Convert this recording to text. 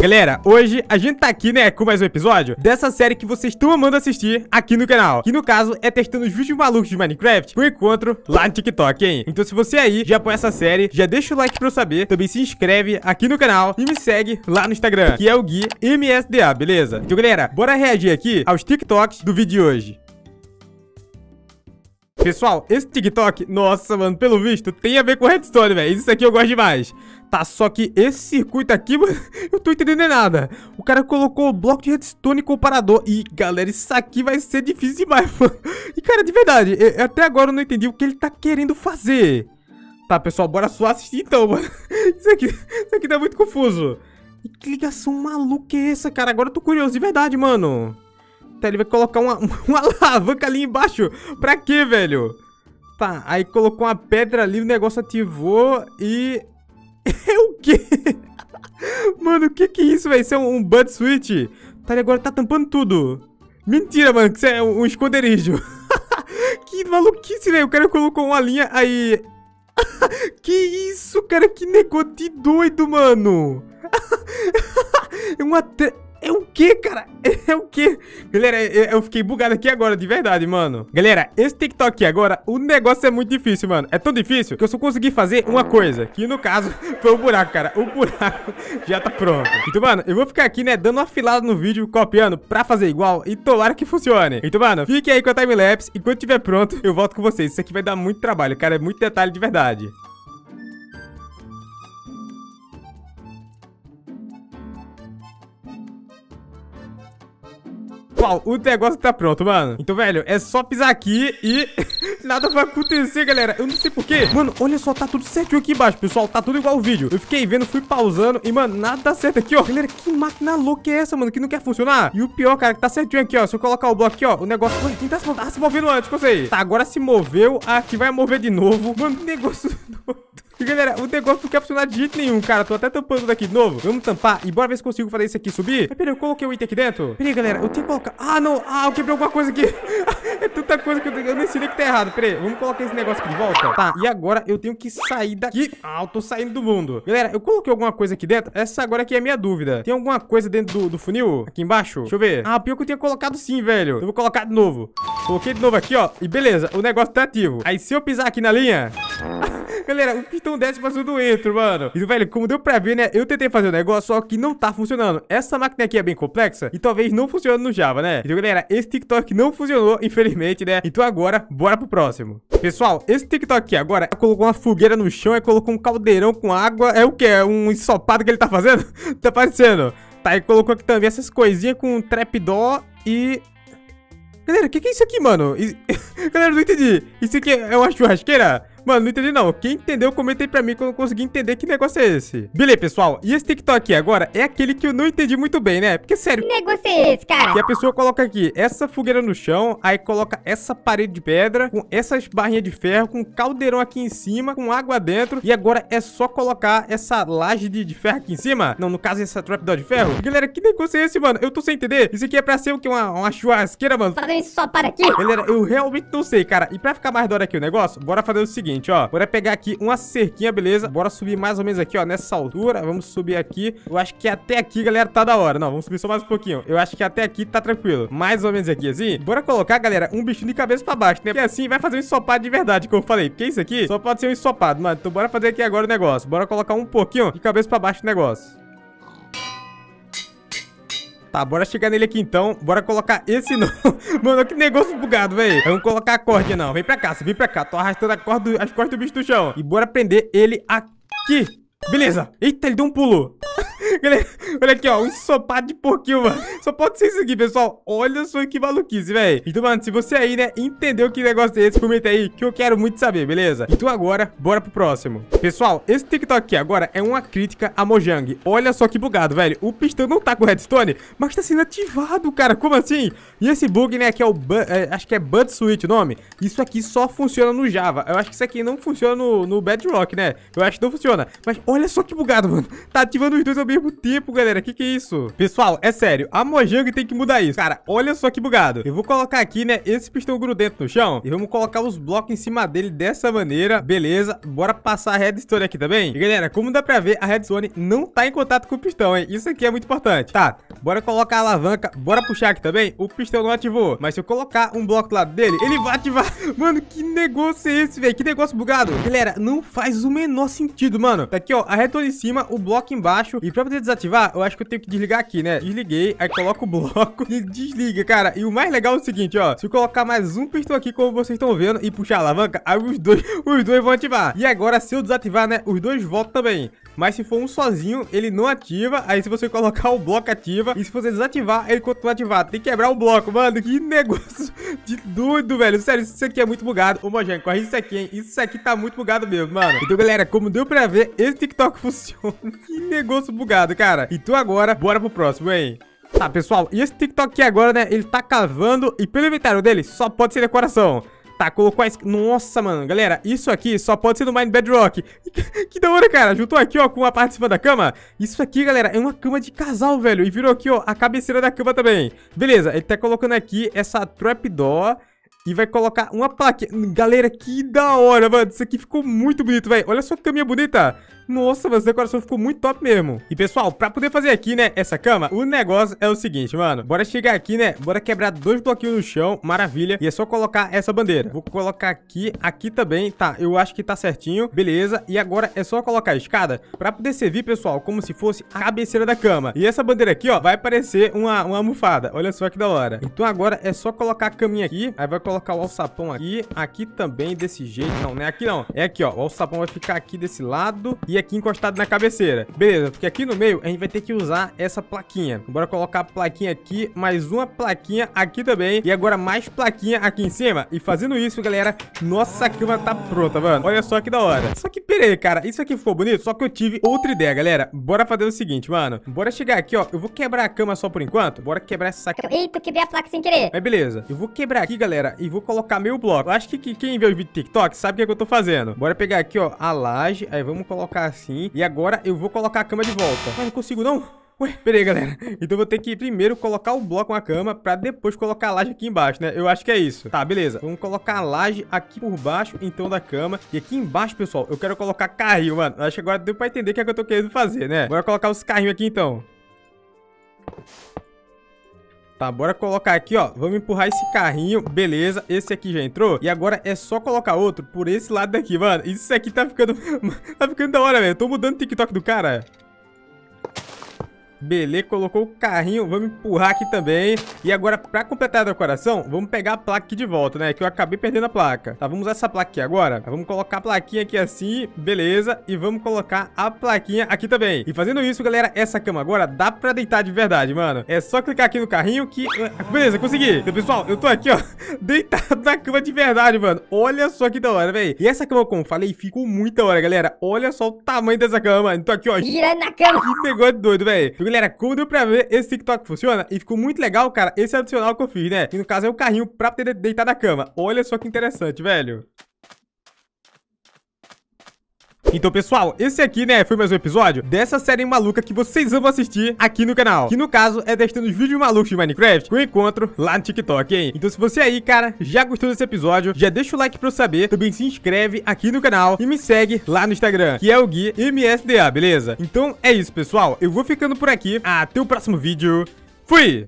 Galera, hoje a gente tá aqui, né, com mais um episódio dessa série que vocês estão amando assistir aqui no canal. Que no caso é testando os vídeos malucos de Minecraft com encontro lá no TikTok, hein? Então se você aí já apoia essa série, já deixa o like pra eu saber, também se inscreve aqui no canal e me segue lá no Instagram, que é o Gui MSDA, beleza? Então galera, bora reagir aqui aos TikToks do vídeo de hoje. Pessoal, esse TikTok, nossa, mano, pelo visto, tem a ver com redstone, velho. Isso aqui eu gosto demais. Tá, só que esse circuito aqui, mano, eu tô entendendo nada. O cara colocou o bloco de redstone comparador. E, galera, isso aqui vai ser difícil demais, mano. E, cara, de verdade, eu, até agora eu não entendi o que ele tá querendo fazer. Tá, pessoal, bora só assistir então, mano. Isso aqui, isso aqui tá muito confuso. E que ligação maluca é essa, cara? Agora eu tô curioso, de verdade, mano. Tá, ele vai colocar uma, uma alavanca ali embaixo. Pra quê, velho? Tá, aí colocou uma pedra ali, o negócio ativou e... É o quê? mano, o que que é isso, velho? Isso é um, um Bud Switch? Tá, ele agora tá tampando tudo. Mentira, mano, que isso é um, um esconderijo. que maluquice, velho. O cara colocou uma linha aí... que isso, cara? Que negócio de doido, mano. é uma... É o que, cara? É o que? Galera, eu fiquei bugado aqui agora, de verdade, mano. Galera, esse TikTok aqui agora, o negócio é muito difícil, mano. É tão difícil que eu só consegui fazer uma coisa. Que no caso, foi o buraco, cara. O buraco já tá pronto. Então, mano, eu vou ficar aqui, né, dando uma filada no vídeo, copiando pra fazer igual. E tomara que funcione. Então, mano, fique aí com a timelapse. E quando tiver pronto, eu volto com vocês. Isso aqui vai dar muito trabalho, cara. É muito detalhe de verdade. O negócio tá pronto, mano. Então, velho, é só pisar aqui e nada vai acontecer, galera. Eu não sei porquê. Mano, olha só, tá tudo certinho aqui embaixo, pessoal. Tá tudo igual o vídeo. Eu fiquei vendo, fui pausando e, mano, nada tá certo aqui, ó. Galera, que máquina louca é essa, mano? Que não quer funcionar. E o pior, cara, que tá certinho aqui, ó. Se eu colocar o bloco aqui, ó, o negócio... Ué, quem tá se, tá movendo antes? Que sei. Tá, agora se moveu. Aqui vai mover de novo. Mano, que negócio E galera, o negócio não quer funcionar de jeito nenhum, cara. Tô até tampando daqui de novo. Vamos tampar e bora ver se consigo fazer isso aqui subir. Mas peraí, eu coloquei o item aqui dentro. Peraí, galera, eu tenho que colocar... Ah, não. Ah, eu quebrei alguma coisa aqui. é tanta coisa que eu, eu nem sei que tá errado. Peraí, vamos colocar esse negócio aqui de volta. Tá, e agora eu tenho que sair daqui. Ah, eu tô saindo do mundo. Galera, eu coloquei alguma coisa aqui dentro. Essa agora aqui é a minha dúvida. Tem alguma coisa dentro do, do funil? Aqui embaixo? Deixa eu ver. Ah, pior que eu tinha colocado sim, velho. Eu vou colocar de novo. Coloquei de novo aqui, ó. E beleza, o negócio tá ativo. Aí se eu pisar aqui na linha... Galera, o pistão desce passou do entro, mano. E, velho, como deu pra ver, né? Eu tentei fazer o negócio, só que não tá funcionando. Essa máquina aqui é bem complexa e talvez não funcione no Java, né? Então, galera, esse TikTok não funcionou, infelizmente, né? Então agora, bora pro próximo. Pessoal, esse TikTok aqui agora colocou uma fogueira no chão e colocou um caldeirão com água. É o que? É um ensopado que ele tá fazendo? tá parecendo. Tá, e colocou aqui também essas coisinhas com um trapdoor e... Galera, o que, que é isso aqui, mano? Galera, não entendi. Isso aqui é uma churrasqueira? Mano, não entendi não. Quem entendeu, comentei pra mim que eu não consegui entender que negócio é esse. Beleza, pessoal. E esse TikTok aqui agora é aquele que eu não entendi muito bem, né? Porque, sério... Que negócio é esse, cara? Que a pessoa coloca aqui essa fogueira no chão, aí coloca essa parede de pedra, com essas barrinhas de ferro, com um caldeirão aqui em cima, com água dentro, e agora é só colocar essa laje de, de ferro aqui em cima. Não, no caso, essa trapdoor de ferro. Galera, que negócio é esse, mano? Eu tô sem entender. Isso aqui é pra ser o que? Uma, uma churrasqueira, mano? Fazer isso só para aqui? Galera, eu realmente não sei, cara. E pra ficar mais da hora aqui o negócio, bora fazer o seguinte, seguinte, ó. Bora pegar aqui uma cerquinha, beleza? Bora subir mais ou menos aqui, ó, nessa altura. Vamos subir aqui. Eu acho que até aqui, galera, tá da hora. Não, vamos subir só mais um pouquinho. Eu acho que até aqui tá tranquilo. Mais ou menos aqui, assim. Bora colocar, galera, um bichinho de cabeça pra baixo, né? Porque assim vai fazer um ensopado de verdade, como eu falei. Porque isso aqui só pode ser um ensopado, mano. Então bora fazer aqui agora o negócio. Bora colocar um pouquinho de cabeça pra baixo o negócio. Tá, bora chegar nele aqui então. Bora colocar esse não. Mano, que negócio bugado, velho. Vamos colocar a corda não. Vem pra cá, você vem pra cá. Tô arrastando corda, as cordas do bicho do chão. E bora prender ele aqui. Beleza. Eita, ele deu um pulo. Olha aqui, ó, um ensopado de porquinho, mano. Só pode ser isso aqui, pessoal. Olha só que maluquice, velho. Então, mano, se você aí, né, entendeu que negócio é esse, comenta aí, que eu quero muito saber, beleza? Então agora, bora pro próximo. Pessoal, esse TikTok aqui agora é uma crítica a Mojang. Olha só que bugado, velho. O pistão não tá com redstone, mas tá sendo ativado, cara. Como assim? E esse bug, né, que é o... É, acho que é Bud Switch o nome. Isso aqui só funciona no Java. Eu acho que isso aqui não funciona no, no Bedrock, né? Eu acho que não funciona. Mas olha só que bugado, mano. Tá ativando os dois ao mesmo mesmo tempo, galera. Que que é isso? Pessoal, é sério. A Mojang tem que mudar isso. Cara, olha só que bugado. Eu vou colocar aqui, né, esse pistão grudento no chão. E vamos colocar os blocos em cima dele dessa maneira. Beleza. Bora passar a redstone aqui também. E, galera, como dá pra ver, a redstone não tá em contato com o pistão, hein? Isso aqui é muito importante. Tá, bora colocar a alavanca. Bora puxar aqui também. O pistão não ativou. Mas se eu colocar um bloco do lado dele, ele vai ativar. Mano, que negócio é esse, velho? Que negócio bugado. Galera, não faz o menor sentido, mano. Tá aqui, ó, a redstone em cima, o bloco embaixo. E pra poder desativar, eu acho que eu tenho que desligar aqui, né? Desliguei, aí coloco o bloco e desliga, cara. E o mais legal é o seguinte, ó. Se eu colocar mais um pistão aqui, como vocês estão vendo, e puxar a alavanca, aí os dois, os dois vão ativar. E agora, se eu desativar, né, os dois voltam também. Mas se for um sozinho, ele não ativa. Aí se você colocar o bloco, ativa. E se você desativar, ele continua ativado. Tem que quebrar o bloco, mano. Que negócio de doido, velho. Sério, isso aqui é muito bugado. Ô, Mojang, corre isso aqui, hein. Isso aqui tá muito bugado mesmo, mano. Então, galera, como deu pra ver, esse TikTok funciona. que negócio bugado, cara. Então agora, bora pro próximo, hein. Tá, pessoal, e esse TikTok aqui agora, né, ele tá cavando e pelo inventário dele só pode ser decoração. Tá, colocou a... Nossa, mano, galera, isso aqui só pode ser no Mine Bedrock. que da hora, cara. Juntou aqui, ó, com a parte de cima da cama. Isso aqui, galera, é uma cama de casal, velho. E virou aqui, ó, a cabeceira da cama também. Beleza, ele tá colocando aqui essa trapdoor e vai colocar uma plaquinha. Galera, que da hora, mano. Isso aqui ficou muito bonito, velho. Olha só que caminha bonita. Nossa, mas a decoração ficou muito top mesmo. E, pessoal, pra poder fazer aqui, né, essa cama, o negócio é o seguinte, mano. Bora chegar aqui, né, bora quebrar dois bloquinhos no chão, maravilha. E é só colocar essa bandeira. Vou colocar aqui, aqui também, tá, eu acho que tá certinho, beleza. E agora é só colocar a escada pra poder servir, pessoal, como se fosse a cabeceira da cama. E essa bandeira aqui, ó, vai parecer uma, uma almofada. Olha só que da hora. Então agora é só colocar a caminha aqui, aí vai colocar o alçapão aqui, aqui também desse jeito. Não, não é aqui não. É aqui, ó, o alçapão vai ficar aqui desse lado e aqui encostado na cabeceira. Beleza, porque aqui no meio a gente vai ter que usar essa plaquinha. Bora colocar a plaquinha aqui, mais uma plaquinha aqui também. E agora mais plaquinha aqui em cima. E fazendo isso, galera, nossa cama tá pronta, mano. Olha só que da hora. Só que peraí, cara, isso aqui ficou bonito, só que eu tive outra ideia, galera. Bora fazer o seguinte, mano. Bora chegar aqui, ó. Eu vou quebrar a cama só por enquanto. Bora quebrar essa... Eita, quebrei a placa sem querer. Mas beleza. Eu vou quebrar aqui, galera, e vou colocar meu bloco. Eu acho que, que quem vê o vídeo TikTok sabe o que, é que eu tô fazendo. Bora pegar aqui, ó, a laje. Aí vamos colocar assim. E agora eu vou colocar a cama de volta. Mas não consigo, não? Ué, peraí, galera. Então vou ter que primeiro colocar o bloco na cama pra depois colocar a laje aqui embaixo, né? Eu acho que é isso. Tá, beleza. Vamos colocar a laje aqui por baixo, então, da cama. E aqui embaixo, pessoal, eu quero colocar carrinho, mano. Acho que agora deu pra entender o que é que eu tô querendo fazer, né? Bora colocar os carrinhos aqui, então. Tá, bora colocar aqui, ó. Vamos empurrar esse carrinho. Beleza, esse aqui já entrou. E agora é só colocar outro por esse lado daqui, mano. Isso aqui tá ficando... tá ficando da hora, velho. Tô mudando o TikTok do cara. Beleza, colocou o carrinho, vamos empurrar aqui também. E agora, pra completar a decoração, vamos pegar a placa aqui de volta, né? Que eu acabei perdendo a placa. Tá, vamos usar essa placa aqui agora? Vamos colocar a plaquinha aqui assim, beleza. E vamos colocar a plaquinha aqui também. E fazendo isso, galera, essa cama agora dá pra deitar de verdade, mano. É só clicar aqui no carrinho que... Beleza, consegui. Então, pessoal, eu tô aqui, ó, deitado na cama de verdade, mano. Olha só que da hora, velho E essa cama, como falei, ficou muito da hora, galera. Olha só o tamanho dessa cama, Então aqui, ó Girando na cama. Que negócio doido, velho galera, como deu pra ver, esse TikTok funciona e ficou muito legal, cara, esse adicional que eu fiz, né? E no caso é o carrinho pra poder deitar na cama. Olha só que interessante, velho. Então, pessoal, esse aqui, né, foi mais um episódio dessa série maluca que vocês vão assistir aqui no canal. Que, no caso, é testando os vídeos malucos de Minecraft que eu encontro lá no TikTok, hein? Então, se você aí, cara, já gostou desse episódio, já deixa o like pra eu saber, também se inscreve aqui no canal e me segue lá no Instagram, que é o Gui MSDA, beleza? Então, é isso, pessoal. Eu vou ficando por aqui. Até o próximo vídeo. Fui!